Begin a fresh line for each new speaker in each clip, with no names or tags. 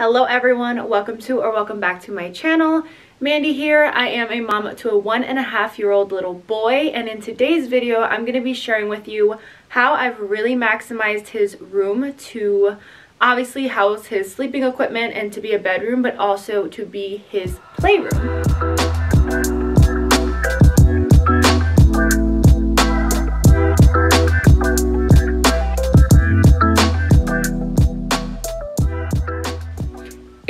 Hello everyone, welcome to or welcome back to my channel. Mandi here. I am a mom to a one and a half year old little boy and in today's video I'm going to be sharing with you how I've really maximized his room to obviously house his sleeping equipment and to be a bedroom but also to be his playroom.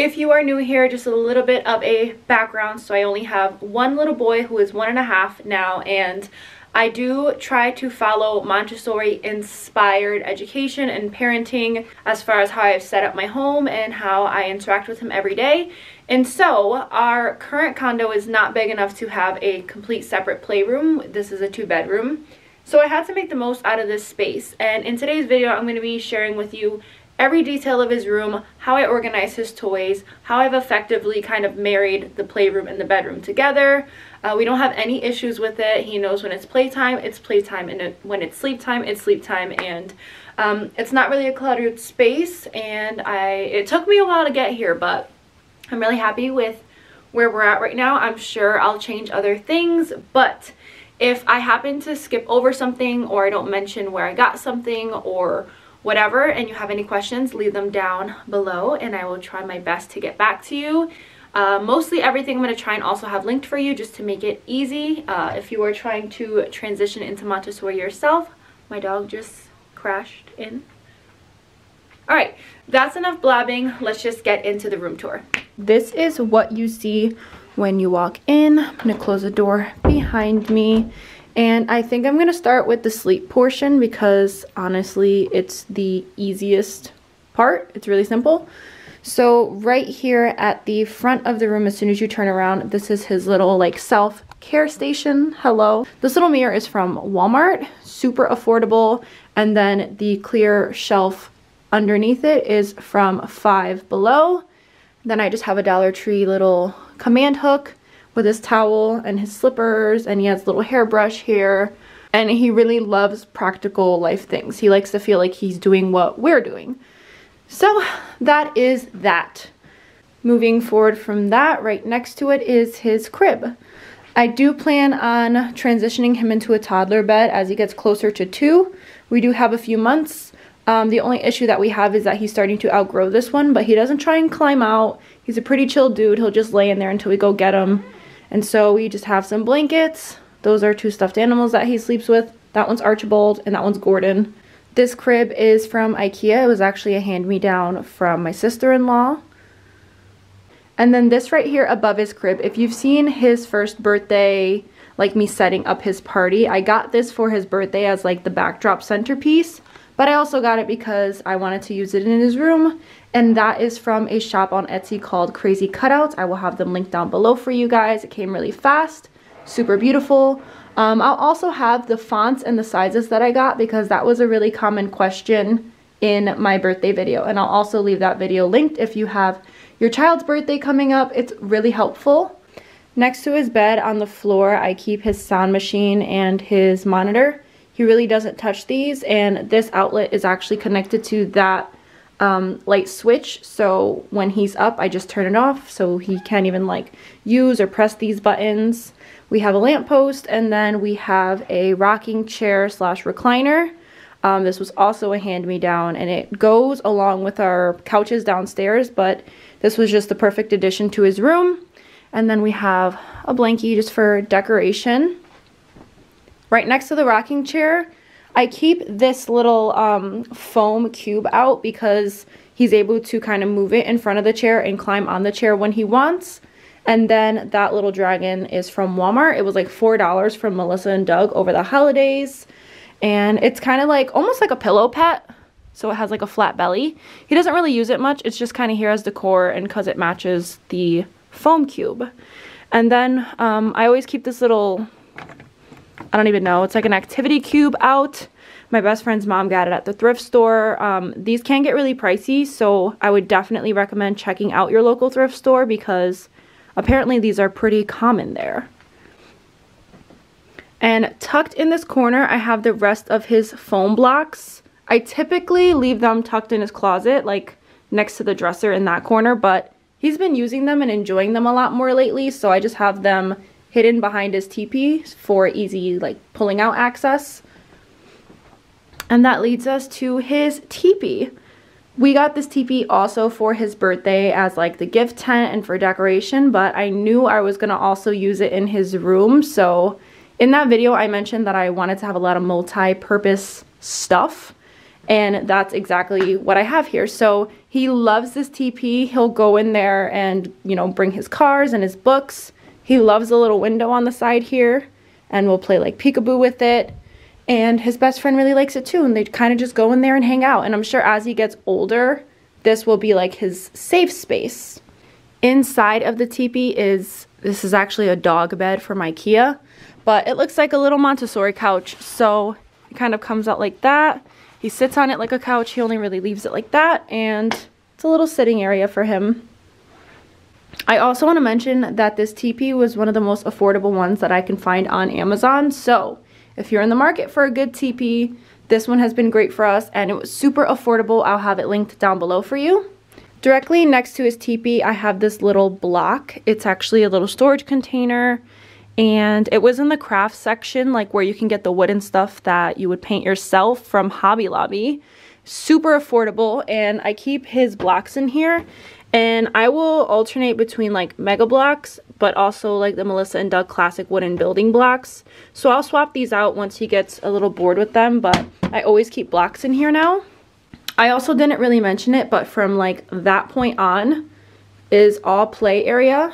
If you are new here, just a little bit of a background. So I only have one little boy who is one and a half now and I do try to follow Montessori inspired education and parenting as far as how I've set up my home and how I interact with him every day. And so our current condo is not big enough to have a complete separate playroom. This is a two bedroom. So I had to make the most out of this space. And in today's video, I'm going to be sharing with you every detail of his room, how I organize his toys, how I've effectively kind of married the playroom and the bedroom together. Uh, we don't have any issues with it. He knows when it's playtime, it's playtime, and it, when it's sleep time, it's sleep time, and um, it's not really a cluttered space, and I it took me a while to get here, but I'm really happy with where we're at right now. I'm sure I'll change other things, but if I happen to skip over something or I don't mention where I got something or whatever and you have any questions leave them down below and I will try my best to get back to you uh, mostly everything I'm going to try and also have linked for you just to make it easy uh, if you are trying to transition into Montessori yourself my dog just crashed in Alright, that's enough blabbing. Let's just get into the room tour. This is what you see when you walk in. I'm going to close the door behind me. And I think I'm going to start with the sleep portion because honestly, it's the easiest part. It's really simple. So right here at the front of the room, as soon as you turn around, this is his little like self-care station. Hello. This little mirror is from Walmart, super affordable. And then the clear shelf underneath it is from Five Below. Then I just have a Dollar Tree little command hook with his towel and his slippers and he has a little hairbrush here and he really loves practical life things. He likes to feel like he's doing what we're doing. So that is that. Moving forward from that, right next to it is his crib. I do plan on transitioning him into a toddler bed as he gets closer to two. We do have a few months. Um, the only issue that we have is that he's starting to outgrow this one, but he doesn't try and climb out. He's a pretty chill dude. He'll just lay in there until we go get him. And so we just have some blankets. Those are two stuffed animals that he sleeps with. That one's Archibald and that one's Gordon. This crib is from Ikea. It was actually a hand-me-down from my sister-in-law. And then this right here above his crib, if you've seen his first birthday, like me setting up his party, I got this for his birthday as like the backdrop centerpiece. But I also got it because I wanted to use it in his room. And that is from a shop on Etsy called Crazy Cutouts. I will have them linked down below for you guys. It came really fast, super beautiful. Um, I'll also have the fonts and the sizes that I got because that was a really common question in my birthday video. And I'll also leave that video linked if you have your child's birthday coming up. It's really helpful. Next to his bed on the floor, I keep his sound machine and his monitor. He really doesn't touch these and this outlet is actually connected to that um, light switch so when he's up I just turn it off so he can't even like use or press these buttons. We have a lamppost and then we have a rocking chair slash recliner. Um, this was also a hand-me-down and it goes along with our couches downstairs but this was just the perfect addition to his room. And then we have a blankie just for decoration. Right next to the rocking chair, I keep this little um, foam cube out because he's able to kind of move it in front of the chair and climb on the chair when he wants. And then that little dragon is from Walmart. It was like $4 from Melissa and Doug over the holidays. And it's kind of like, almost like a pillow pet. So it has like a flat belly. He doesn't really use it much. It's just kind of here as decor and because it matches the foam cube. And then um, I always keep this little I don't even know. It's like an activity cube out. My best friend's mom got it at the thrift store. Um, these can get really pricey, so I would definitely recommend checking out your local thrift store because apparently these are pretty common there. And tucked in this corner, I have the rest of his foam blocks. I typically leave them tucked in his closet, like next to the dresser in that corner, but he's been using them and enjoying them a lot more lately, so I just have them hidden behind his teepee for easy like pulling out access. And that leads us to his teepee. We got this teepee also for his birthday as like the gift tent and for decoration, but I knew I was to also use it in his room. So in that video, I mentioned that I wanted to have a lot of multi-purpose stuff. And that's exactly what I have here. So he loves this teepee. He'll go in there and, you know, bring his cars and his books. He loves the little window on the side here and we'll play like peekaboo with it. And his best friend really likes it too and they kind of just go in there and hang out. And i'm sure as he gets older this will be like his safe space. Inside of the teepee is this is actually a dog bed from ikea but it looks like a little montessori couch. So it kind of comes out like that. He sits on it like a couch. He only really leaves it like that and it's a little sitting area for him I also want to mention that this teepee was one of the most affordable ones that I can find on Amazon. So if you're in the market for a good teepee, this one has been great for us and it was super affordable. I'll have it linked down below for you. Directly next to his teepee, I have this little block. It's actually a little storage container and it was in the craft section, like where you can get the wooden stuff that you would paint yourself from Hobby Lobby. Super affordable and I keep his blocks in here and I will alternate between like Mega Bloks, but also like the Melissa and Doug classic wooden building blocks. So I'll swap these out once he gets a little bored with them, but I always keep blocks in here now. I also didn't really mention it, but from like that point on is all play area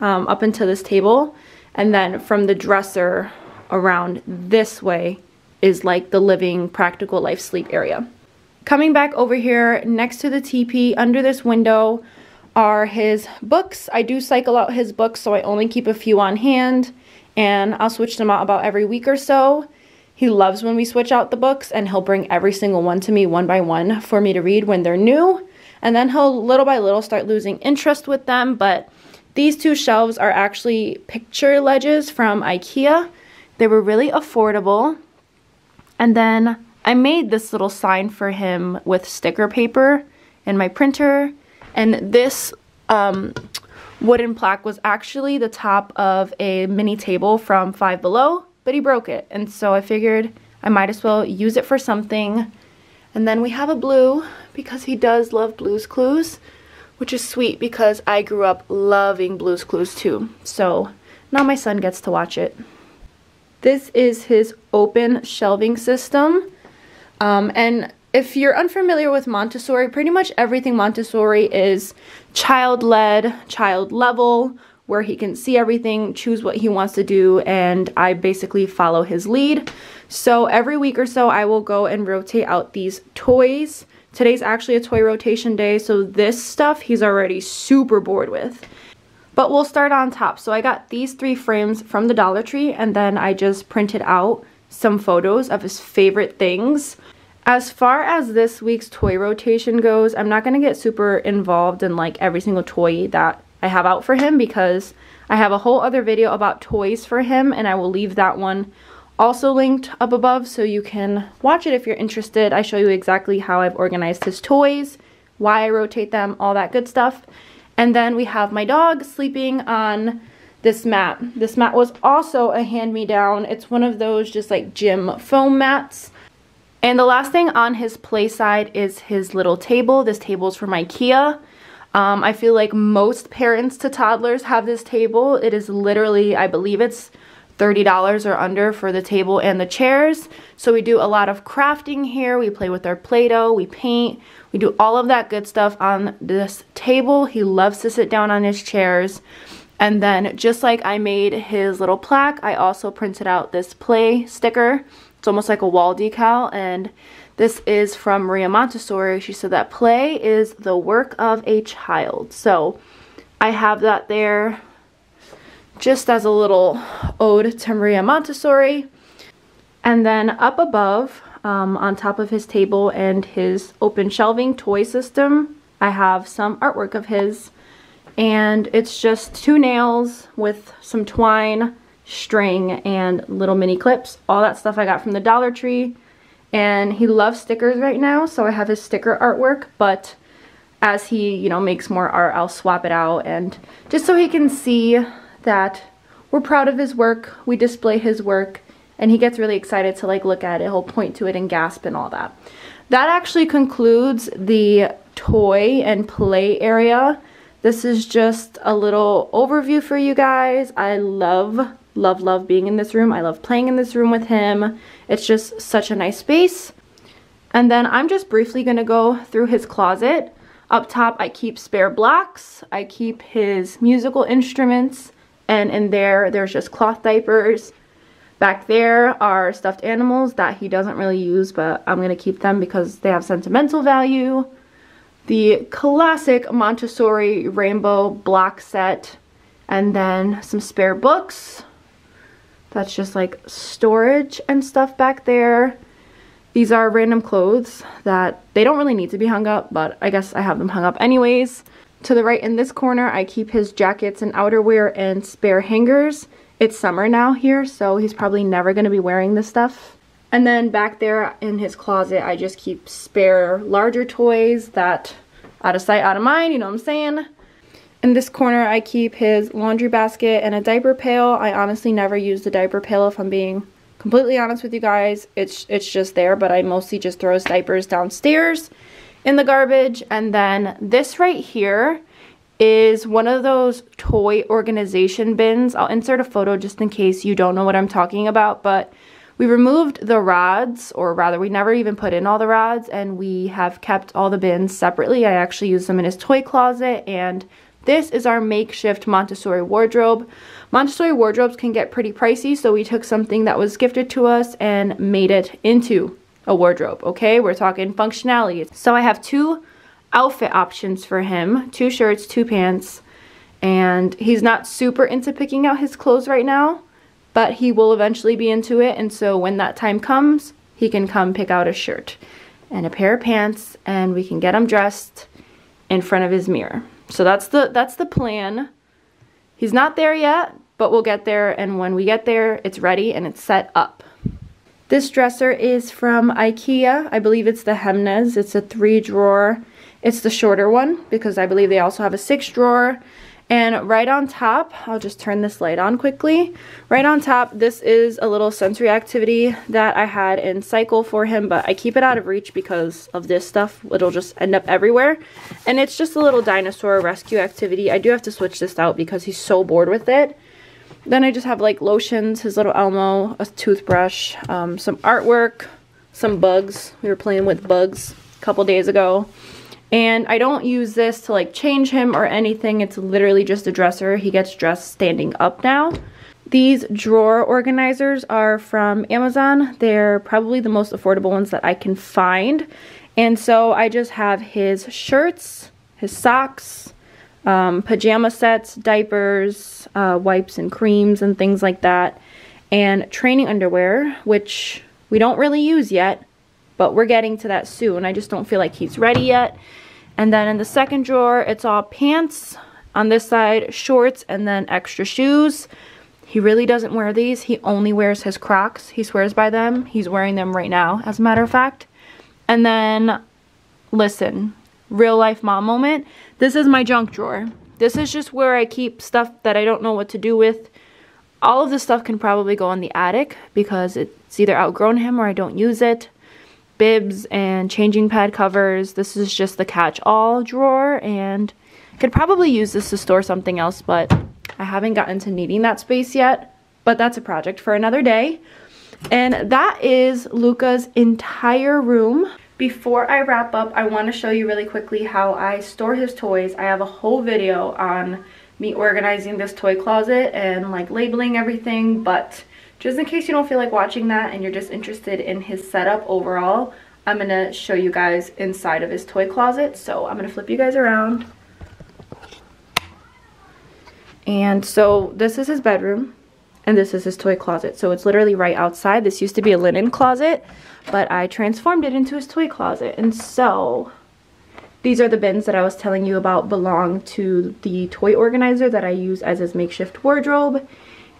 um, up into this table. And then from the dresser around this way is like the living practical life sleep area. Coming back over here next to the teepee under this window are his books. I do cycle out his books, so I only keep a few on hand, and I'll switch them out about every week or so. He loves when we switch out the books, and he'll bring every single one to me one by one for me to read when they're new, and then he'll little by little start losing interest with them, but these two shelves are actually picture ledges from Ikea. They were really affordable. And then I made this little sign for him with sticker paper and my printer. And this um, wooden plaque was actually the top of a mini table from Five Below, but he broke it. And so I figured I might as well use it for something. And then we have a blue because he does love Blue's Clues, which is sweet because I grew up loving Blue's Clues too. So now my son gets to watch it. This is his open shelving system. Um, and if you're unfamiliar with Montessori, pretty much everything Montessori is child-led, child-level, where he can see everything, choose what he wants to do, and I basically follow his lead. So every week or so, I will go and rotate out these toys. Today's actually a toy rotation day, so this stuff he's already super bored with. But we'll start on top. So I got these three frames from the Dollar Tree, and then I just printed out some photos of his favorite things. As far as this week's toy rotation goes, I'm not going to get super involved in like every single toy that I have out for him because I have a whole other video about toys for him and I will leave that one also linked up above so you can watch it if you're interested. I show you exactly how I've organized his toys, why I rotate them, all that good stuff. And then we have my dog sleeping on this mat. This mat was also a hand-me-down. It's one of those just like gym foam mats. And the last thing on his play side is his little table. This table is from Ikea. Um, I feel like most parents to toddlers have this table. It is literally, I believe it's $30 or under for the table and the chairs. So we do a lot of crafting here. We play with our Play-Doh, we paint, we do all of that good stuff on this table. He loves to sit down on his chairs. And then just like I made his little plaque, I also printed out this play sticker. It's almost like a wall decal and this is from Maria Montessori. She said that play is the work of a child. So I have that there just as a little ode to Maria Montessori. And then up above, um, on top of his table and his open shelving toy system, I have some artwork of his and it's just two nails with some twine, string, and little mini clips. All that stuff I got from the Dollar Tree. And he loves stickers right now, so I have his sticker artwork, but as he, you know, makes more art, I'll swap it out and just so he can see that we're proud of his work, we display his work, and he gets really excited to like look at it. He'll point to it and gasp and all that. That actually concludes the toy and play area. This is just a little overview for you guys. I love, love, love being in this room. I love playing in this room with him. It's just such a nice space. And then I'm just briefly going to go through his closet. Up top, I keep spare blocks. I keep his musical instruments. And in there, there's just cloth diapers. Back there are stuffed animals that he doesn't really use, but I'm going to keep them because they have sentimental value. The classic Montessori rainbow block set. And then some spare books. That's just like storage and stuff back there. These are random clothes that they don't really need to be hung up, but I guess I have them hung up anyways. To the right in this corner, I keep his jackets and outerwear and spare hangers. It's summer now here, so he's probably never going to be wearing this stuff. And then back there in his closet, I just keep spare larger toys that out of sight, out of mind, you know what I'm saying? In this corner, I keep his laundry basket and a diaper pail. I honestly never use the diaper pail if I'm being completely honest with you guys. It's it's just there but i mostly just throw his diapers downstairs in the garbage. And then this right here is one of those toy organization bins. I'll insert a photo just in case you don't know what i'm talking about but we removed the rods or rather we never even put in all the rods and we have kept all the bins separately. I actually use them in his toy closet and this is our makeshift Montessori wardrobe. Montessori wardrobes can get pretty pricey, so we took something that was gifted to us and made it into a wardrobe, okay? We're talking functionality. So I have two outfit options for him, two shirts, two pants, and he's not super into picking out his clothes right now, but he will eventually be into it, and so when that time comes, he can come pick out a shirt and a pair of pants, and we can get him dressed in front of his mirror. So that's the that's the plan. He's not there yet, but we'll get there and when we get there, it's ready and it's set up. This dresser is from Ikea. I believe it's the Hemnes. It's a three drawer. It's the shorter one because I believe they also have a six drawer. And right on top, I'll just turn this light on quickly. Right on top, this is a little sensory activity that I had in cycle for him, but I keep it out of reach because of this stuff. It'll just end up everywhere. And it's just a little dinosaur rescue activity. I do have to switch this out because he's so bored with it. Then I just have like lotions, his little Elmo, a toothbrush, um, some artwork, some bugs. We were playing with bugs a couple days ago. And I don't use this to like change him or anything. It's literally just a dresser. He gets dressed standing up now. These drawer organizers are from Amazon. They're probably the most affordable ones that I can find. And so I just have his shirts, his socks, um, pajama sets, diapers, uh, wipes and creams and things like that. And training underwear, which we don't really use yet, but we're getting to that soon. I just don't feel like he's ready yet. And then in the second drawer, it's all pants. On this side, shorts and then extra shoes. He really doesn't wear these. He only wears his Crocs. He swears by them. He's wearing them right now, as a matter of fact. And then, listen, real life mom moment. This is my junk drawer. This is just where I keep stuff that I don't know what to do with. All of this stuff can probably go in the attic because it's either outgrown him or I don't use it bibs and changing pad covers. This is just the catch-all drawer and could probably use this to store something else, but I haven't gotten to needing that space yet. But that's a project for another day. And that is Luca's entire room. Before I wrap up, I want to show you really quickly how I store his toys. I have a whole video on me organizing this toy closet and like labeling everything, but just in case you don't feel like watching that and you're just interested in his setup overall, I'm going to show you guys inside of his toy closet. So I'm going to flip you guys around. And so this is his bedroom and this is his toy closet. So it's literally right outside. This used to be a linen closet, but I transformed it into his toy closet. And so these are the bins that I was telling you about belong to the toy organizer that I use as his makeshift wardrobe.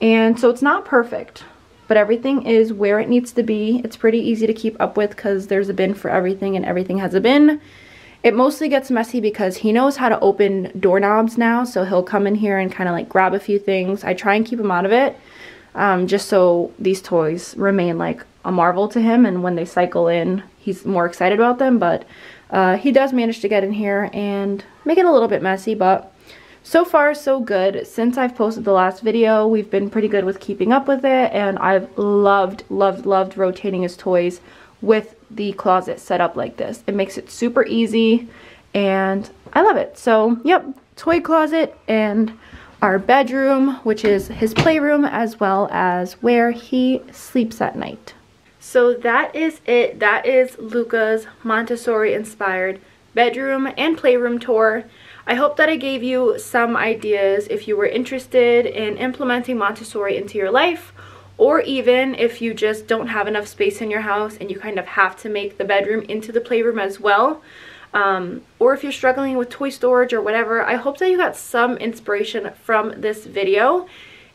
And so it's not perfect, but everything is where it needs to be. It's pretty easy to keep up with because there's a bin for everything and everything has a bin. It mostly gets messy because he knows how to open doorknobs now, so he'll come in here and kind of like grab a few things. I try and keep him out of it, um, just so these toys remain like a marvel to him, and when they cycle in, he's more excited about them, but uh, he does manage to get in here and make it a little bit messy, but so far so good. Since I've posted the last video, we've been pretty good with keeping up with it, and I've loved, loved, loved rotating his toys with the closet set up like this. It makes it super easy, and I love it. So, yep, toy closet and our bedroom, which is his playroom, as well as where he sleeps at night. So that is it. That is Luca's Montessori-inspired bedroom and playroom tour. I hope that I gave you some ideas if you were interested in implementing Montessori into your life or even if you just don't have enough space in your house and you kind of have to make the bedroom into the playroom as well. Um, or if you're struggling with toy storage or whatever, I hope that you got some inspiration from this video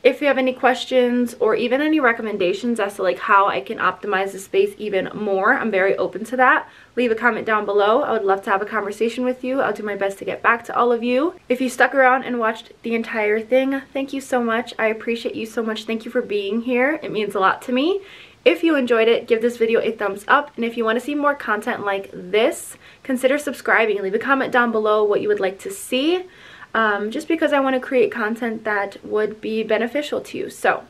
if you have any questions or even any recommendations as to like how I can optimize the space even more, I'm very open to that. Leave a comment down below. I would love to have a conversation with you. I'll do my best to get back to all of you. If you stuck around and watched the entire thing, thank you so much. I appreciate you so much. Thank you for being here. It means a lot to me. If you enjoyed it, give this video a thumbs up. And if you want to see more content like this, consider subscribing leave a comment down below what you would like to see um, just because I want to create content that would be beneficial to you. So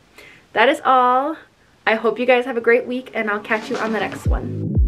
that is all. I hope you guys have a great week and I'll catch you on the next one.